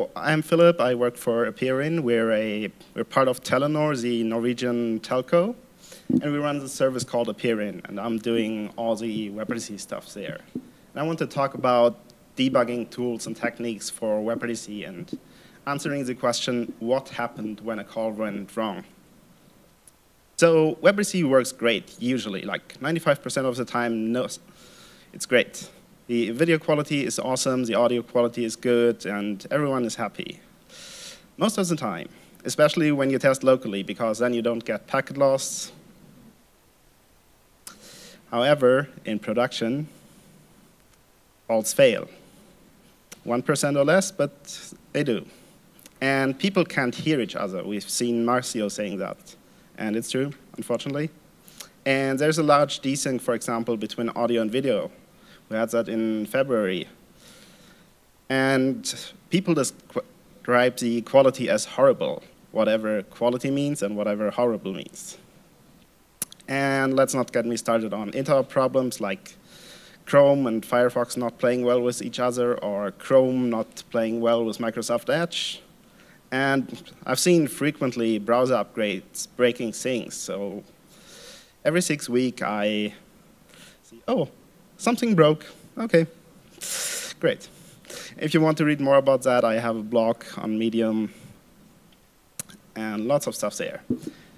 So I'm Philip. I work for appear.in. We're a we're part of Telenor, the Norwegian telco, and we run the service called appear.in. And I'm doing all the WebRTC stuff there. And I want to talk about debugging tools and techniques for WebRTC and answering the question, what happened when a call went wrong? So WebRTC works great, usually, like 95% of the time, no, it's great. The video quality is awesome, the audio quality is good, and everyone is happy. Most of the time, especially when you test locally, because then you don't get packet loss. However, in production, faults fail. 1% or less, but they do. And people can't hear each other. We've seen Marcio saying that, and it's true, unfortunately. And there's a large desync, for example, between audio and video. We had that in February. And people describe the quality as horrible, whatever quality means and whatever horrible means. And let's not get me started on interop problems like Chrome and Firefox not playing well with each other, or Chrome not playing well with Microsoft Edge. And I've seen frequently browser upgrades breaking things. So every six weeks I see, oh, something broke. Okay, great. If you want to read more about that, I have a blog on Medium and lots of stuff there.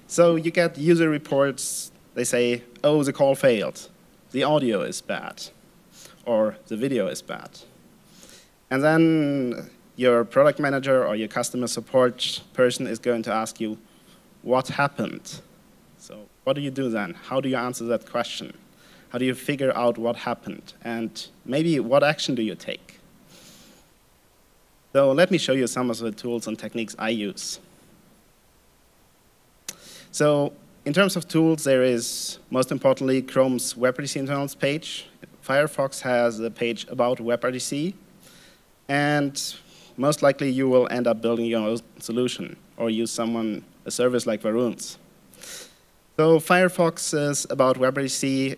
So you get user reports. They say, oh, the call failed. The audio is bad. Or the video is bad. And then your product manager or your customer support person is going to ask you, what happened? So what do you do then? How do you answer that question? How do you figure out what happened? And maybe what action do you take? So let me show you some of the tools and techniques I use. So in terms of tools, there is, most importantly, Chrome's WebRTC internals page. Firefox has a page about WebRTC. And most likely you will end up building your own solution or use someone, a service like Varun's. So Firefox is about WebRTC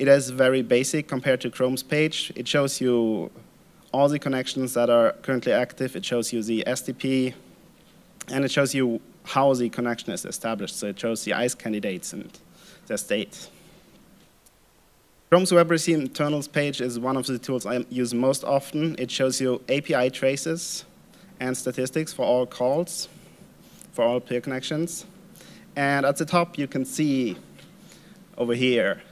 it is very basic compared to Chrome's page. It shows you all the connections that are currently active. It shows you the SDP, and it shows you how the connection is established. So it shows the ICE candidates and their state. Chrome's WebRTC internals page is one of the tools I use most often. It shows you API traces and statistics for all calls, for all peer connections. And at the top, you can see over here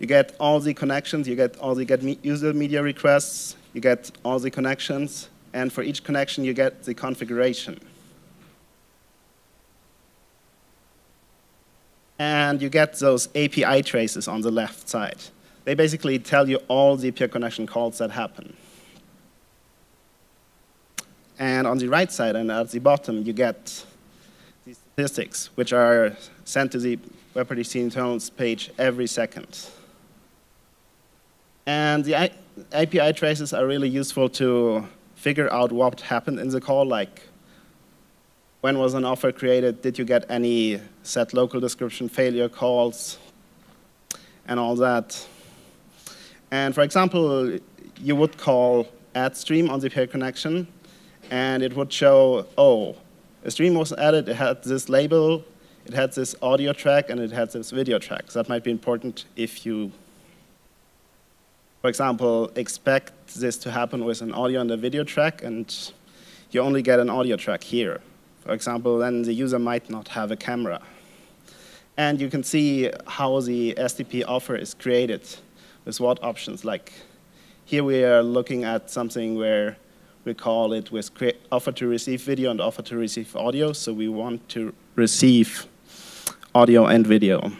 you get all the connections, you get all the get user media requests, you get all the connections, and for each connection you get the configuration. And you get those API traces on the left side. They basically tell you all the peer connection calls that happen. And on the right side and at the bottom, you get the statistics, which are sent to the WebRTC internals page every second. And the API traces are really useful to figure out what happened in the call, like when was an offer created, did you get any set local description failure calls, and all that. And for example, you would call add stream on the peer connection, and it would show, oh, a stream was added, it had this label, it had this audio track, and it had this video track. So that might be important if you for example, expect this to happen with an audio and a video track, and you only get an audio track here. For example, then the user might not have a camera. And you can see how the SDP offer is created with what options. Like here we are looking at something where we call it with offer to receive video and offer to receive audio. So we want to receive audio and video.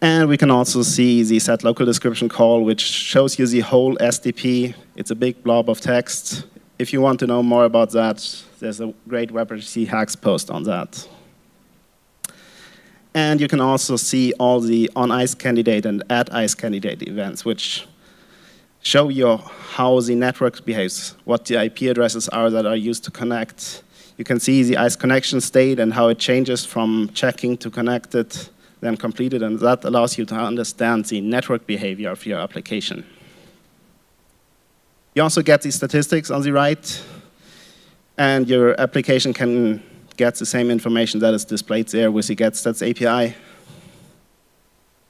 And we can also see the set local description call, which shows you the whole SDP. It's a big blob of text. If you want to know more about that, there's a great WebRTC hacks post on that. And you can also see all the on-ice candidate and add-ice candidate events, which show you how the network behaves, what the IP addresses are that are used to connect. You can see the ICE connection state and how it changes from checking to connected then completed, and that allows you to understand the network behavior of your application. You also get the statistics on the right, and your application can get the same information that is displayed there with the GetStats API.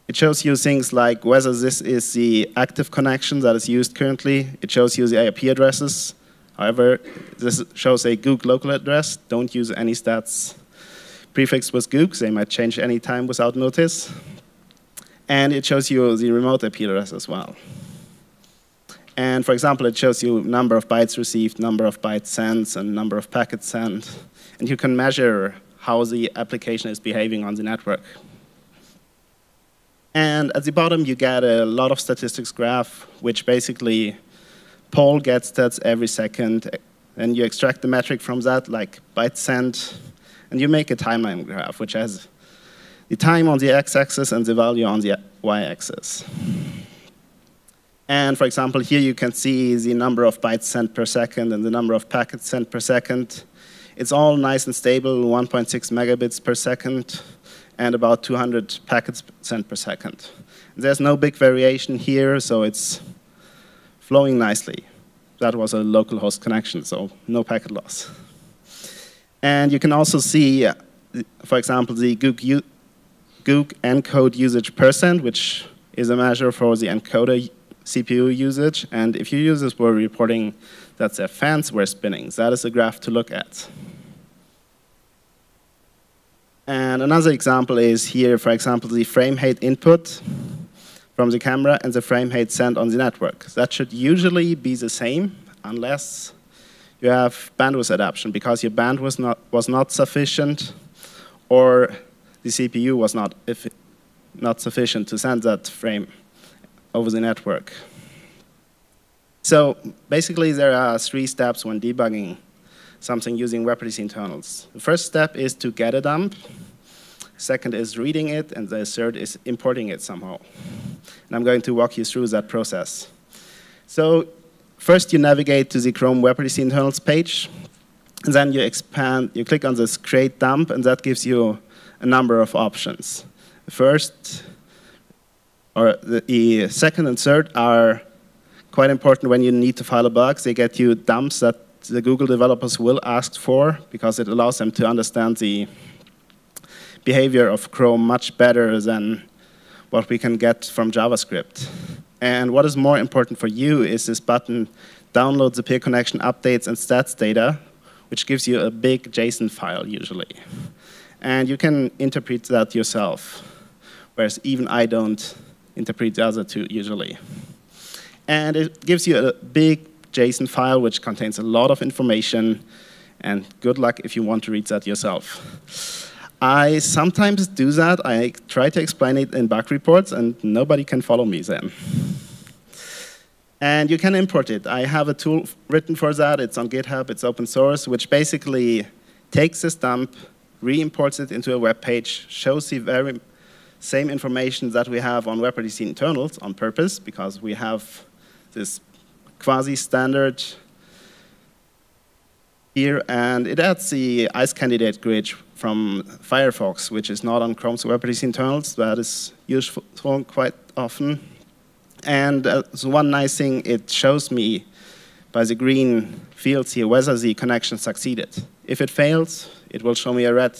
It shows you things like whether this is the active connection that is used currently. It shows you the IP addresses. However, this shows a Google local address. Don't use any stats prefixed with GOOG. They might change any time without notice. And it shows you the remote IP address as well. And for example, it shows you number of bytes received, number of bytes sent, and number of packets sent. And you can measure how the application is behaving on the network. And at the bottom, you get a lot of statistics graph, which basically poll gets stats every second, and you extract the metric from that, like byte sent, and you make a timeline graph, which has the time on the x-axis and the value on the y-axis. And for example, here you can see the number of bytes sent per second and the number of packets sent per second. It's all nice and stable, 1.6 megabits per second and about 200 packets sent per second. There's no big variation here, so it's flowing nicely. That was a local host connection, so no packet loss. And you can also see, uh, for example, the GOOG, GOOG encode usage percent, which is a measure for the encoder CPU usage. And if your users were reporting that their fans were spinning, that is a graph to look at. And another example is here, for example, the frame rate input from the camera and the frame rate sent on the network. That should usually be the same unless you have bandwidth adaptation because your bandwidth was not, was not sufficient or the CPU was not, if, not sufficient to send that frame over the network. So basically there are three steps when debugging something using WebRTC internals. The first step is to get a dump. Second is reading it, and the third is importing it somehow. And I'm going to walk you through that process. So first you navigate to the Chrome Web WebRTC internals page, and then you expand, you click on this create dump, and that gives you a number of options. The first, or the, the second and third are quite important when you need to file a bug. They get you dumps that the Google developers will ask for because it allows them to understand the behavior of Chrome much better than what we can get from JavaScript. And what is more important for you is this button, download the peer connection updates and stats data, which gives you a big JSON file usually. And you can interpret that yourself, whereas even I don't interpret the other two usually. And it gives you a big JSON file which contains a lot of information, and good luck if you want to read that yourself. I sometimes do that. I try to explain it in bug reports, and nobody can follow me then. And you can import it. I have a tool written for that. It's on GitHub. It's open source, which basically takes this dump, re-imports it into a web page, shows the very same information that we have on WebRTC internals on purpose, because we have this quasi-standard here, and it adds the ICE candidate grid from Firefox, which is not on Chrome's WebRTC internals. That is useful quite often. And uh, so one nice thing, it shows me by the green fields here whether the connection succeeded. If it fails, it will show me a red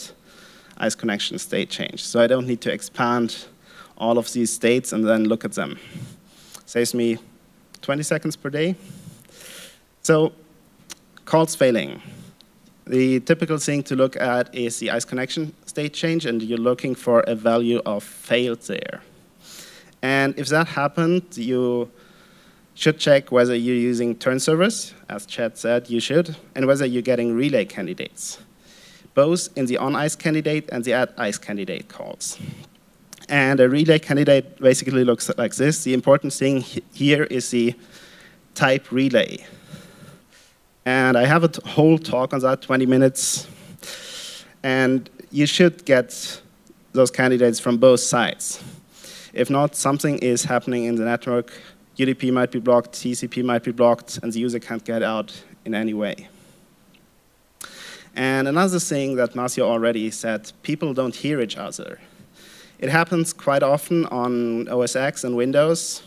ICE connection state change. So I don't need to expand all of these states and then look at them. Saves me 20 seconds per day. So calls failing. The typical thing to look at is the ICE connection state change, and you're looking for a value of failed there. And if that happened, you should check whether you're using turn servers, as Chad said you should, and whether you're getting relay candidates, both in the on-ICE candidate and the add-ICE candidate calls. And a relay candidate basically looks like this. The important thing here is the type relay. And I have a whole talk on that, 20 minutes. And you should get those candidates from both sides. If not, something is happening in the network. UDP might be blocked, TCP might be blocked, and the user can't get out in any way. And another thing that Marcio already said, people don't hear each other. It happens quite often on OS X and Windows,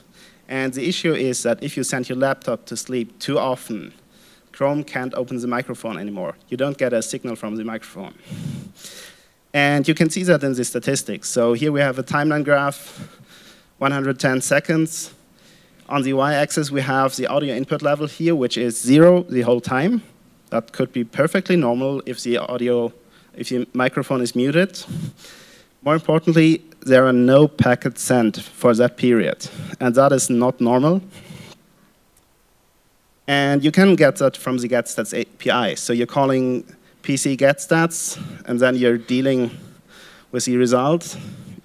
And the issue is that if you send your laptop to sleep too often, Chrome can't open the microphone anymore. You don't get a signal from the microphone. And you can see that in the statistics. So here we have a timeline graph, 110 seconds. On the y-axis, we have the audio input level here, which is zero the whole time. That could be perfectly normal if the audio, if your microphone is muted. More importantly, there are no packets sent for that period, and that is not normal. And you can get that from the GetStats API. So you're calling PC GetStats, and then you're dealing with the result.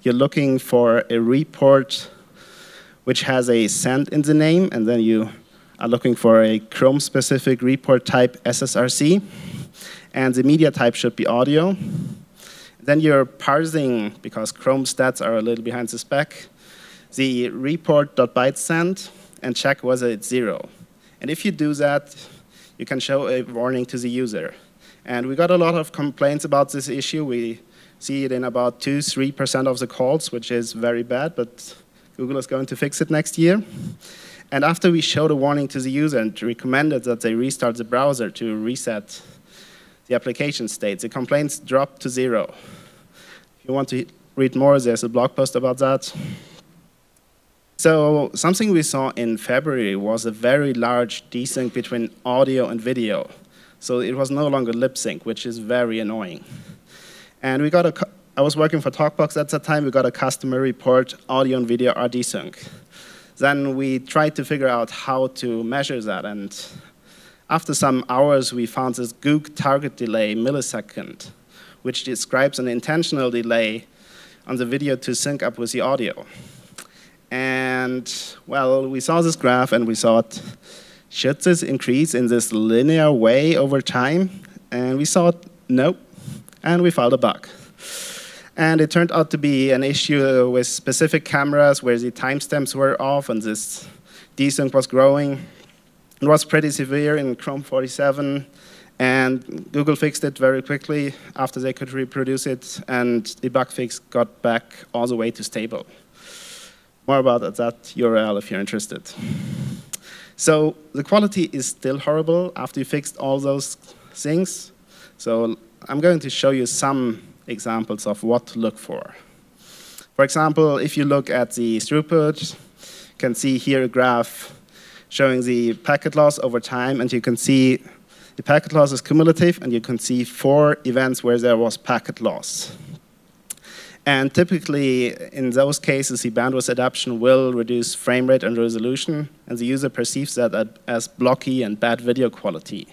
You're looking for a report which has a send in the name, and then you are looking for a Chrome-specific report type SSRC, and the media type should be audio. Then you're parsing, because Chrome stats are a little behind the spec, the report.bytesend and check whether it's zero. And if you do that, you can show a warning to the user. And we got a lot of complaints about this issue. We see it in about 2 3% of the calls, which is very bad, but Google is going to fix it next year. And after we showed a warning to the user and recommended that they restart the browser to reset the application state, the complaints dropped to zero. If you want to read more, there's a blog post about that. So something we saw in February was a very large desync between audio and video. So it was no longer lip sync, which is very annoying. And we got a, I was working for TokBox at that time. We got a customer report, audio and video are desync. Then we tried to figure out how to measure that. And after some hours, we found this Goog target delay millisecond, which describes an intentional delay on the video to sync up with the audio. And, well, we saw this graph and we thought, should this increase in this linear way over time? And we thought, nope, and we found a bug. And it turned out to be an issue with specific cameras where the timestamps were off and this desync was growing. It was pretty severe in Chrome 47 and Google fixed it very quickly after they could reproduce it, and the bug fix got back all the way to stable. More about that URL if you're interested. So the quality is still horrible after you fixed all those things. So I'm going to show you some examples of what to look for. For example, if you look at the throughput, you can see here a graph showing the packet loss over time, and you can see the packet loss is cumulative, and you can see four events where there was packet loss. And typically, in those cases, the bandwidth adaptation will reduce frame rate and resolution, and the user perceives that as blocky and bad video quality.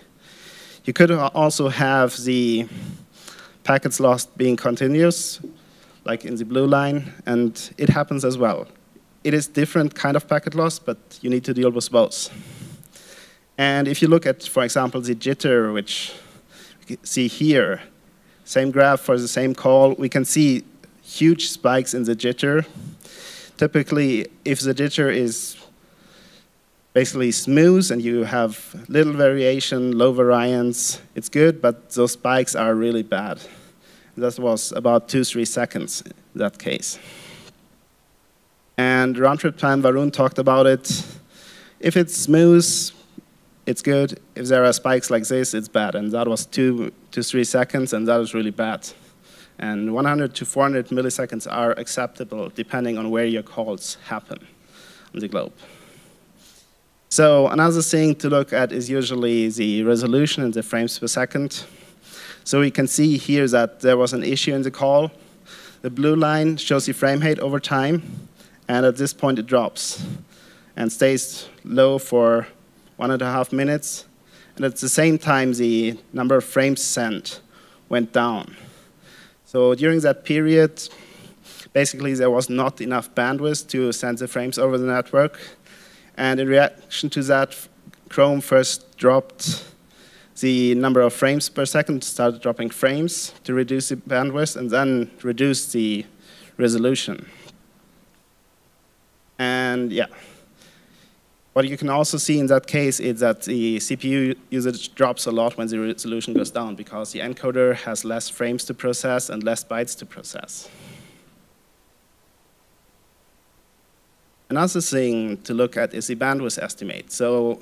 You could also have the packets lost being continuous, like in the blue line, and it happens as well. It is different kind of packet loss, but you need to deal with both. And if you look at, for example, the jitter, which you see here, same graph for the same call, we can see huge spikes in the jitter. Typically, if the jitter is basically smooth and you have little variation, low variance, it's good, but those spikes are really bad. That was about two, three seconds in that case. And round trip time, Varun talked about it. If it's smooth, it's good. If there are spikes like this, it's bad. And that was two to three seconds, and that was really bad. And 100 to 400 milliseconds are acceptable depending on where your calls happen on the globe. So another thing to look at is usually the resolution and the frames per second. So we can see here that there was an issue in the call. The blue line shows the frame rate over time, and at this point it drops and stays low for one and a half minutes. And at the same time, the number of frames sent went down. So during that period, basically there was not enough bandwidth to send the frames over the network. And in reaction to that, Chrome first dropped the number of frames per second, started dropping frames to reduce the bandwidth, and then reduce the resolution. And yeah. What you can also see in that case is that the CPU usage drops a lot when the resolution goes down because the encoder has less frames to process and less bytes to process. Another thing to look at is the bandwidth estimate. So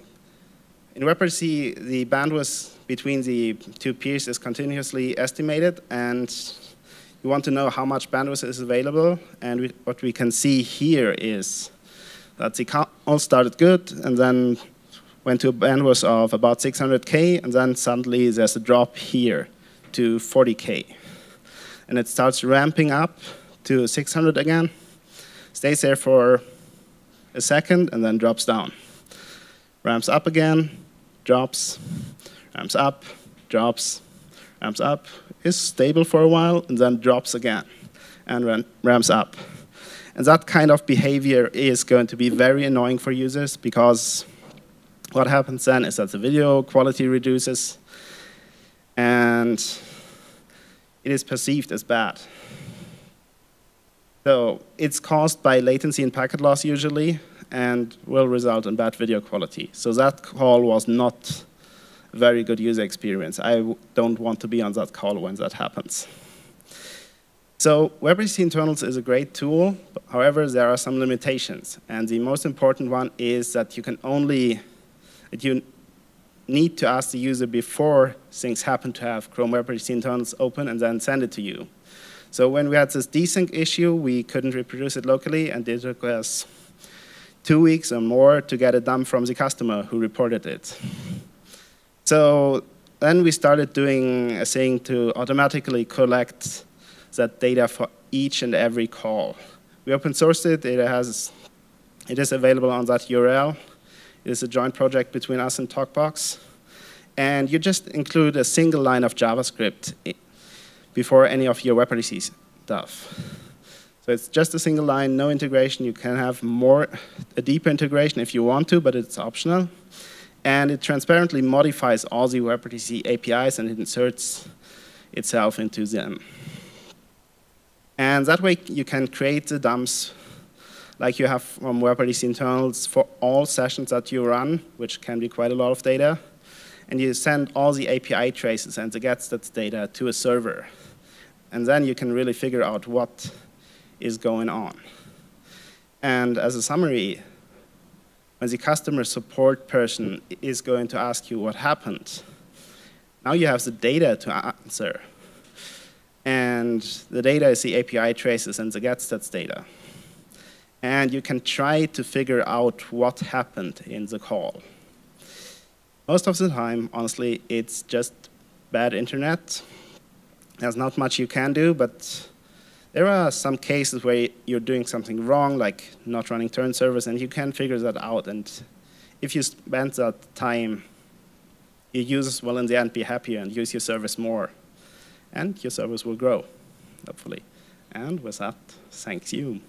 in WebRTC, the bandwidth between the two peers is continuously estimated, and you want to know how much bandwidth is available. And we, what we can see here is that the all started good, and then went to a bandwidth of about 600K, and then suddenly there's a drop here to 40K. And it starts ramping up to 600 again, stays there for a second, and then drops down. Ramps up again, drops, ramps up, drops, ramps up, is stable for a while, and then drops again, and ramps up. And that kind of behavior is going to be very annoying for users because what happens then is that the video quality reduces and it is perceived as bad. So it's caused by latency and packet loss usually and will result in bad video quality. So that call was not a very good user experience. I don't want to be on that call when that happens. So WebRTC internals is a great tool. However, there are some limitations. And the most important one is that you can only that you need to ask the user before things happen to have Chrome WebRTC internals open and then send it to you. So when we had this desync issue, we couldn't reproduce it locally, and it took us two weeks or more to get it done from the customer who reported it. So then we started doing a thing to automatically collect that data for each and every call. We open sourced it. It, has, it is available on that URL. It is a joint project between us and TokBox. And you just include a single line of JavaScript before any of your WebRTC stuff. So it's just a single line, no integration. You can have more, a deeper integration if you want to, but it's optional. And it transparently modifies all the WebRTC APIs and inserts itself into them. And that way you can create the dumps like you have from WebRTC internals for all sessions that you run, which can be quite a lot of data. And you send all the API traces and the getstats data to a server. And then you can really figure out what is going on. And as a summary, when the customer support person is going to ask you what happened, now you have the data to answer. And the data is the API traces and the getstats data and you can try to figure out what happened in the call. Most of the time, honestly, it's just bad internet. There's not much you can do, but there are some cases where you're doing something wrong, like not running turn servers, and you can figure that out. And if you spend that time, your users will in the end be happier and use your service more. And your service will grow, hopefully. And with that, thank you.